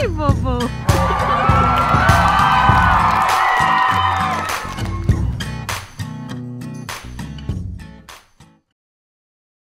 Hey,